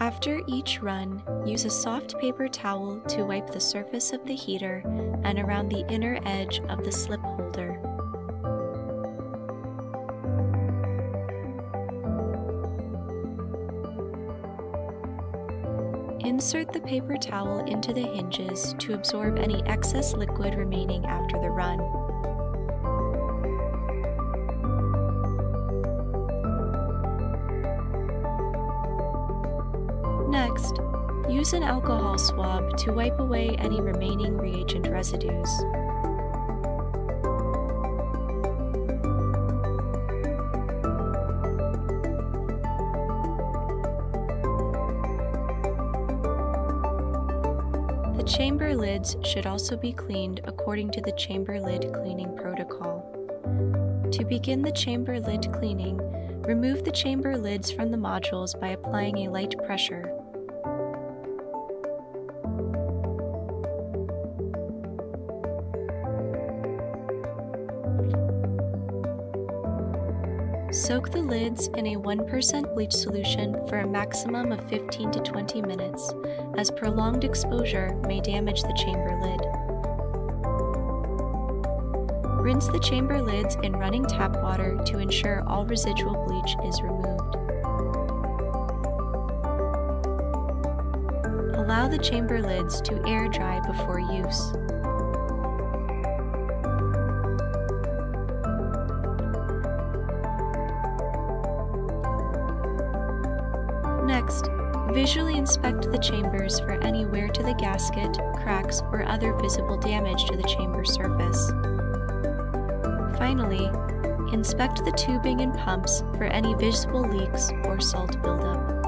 After each run, use a soft paper towel to wipe the surface of the heater and around the inner edge of the slip holder. Insert the paper towel into the hinges to absorb any excess liquid remaining after the run. Next, use an alcohol swab to wipe away any remaining reagent residues. The chamber lids should also be cleaned according to the chamber lid cleaning protocol. To begin the chamber lid cleaning, remove the chamber lids from the modules by applying a light pressure. Soak the lids in a 1% bleach solution for a maximum of 15 to 20 minutes, as prolonged exposure may damage the chamber lid. Rinse the chamber lids in running tap water to ensure all residual bleach is removed. Allow the chamber lids to air dry before use. Visually inspect the chambers for any wear to the gasket, cracks, or other visible damage to the chamber surface. Finally, inspect the tubing and pumps for any visible leaks or salt buildup.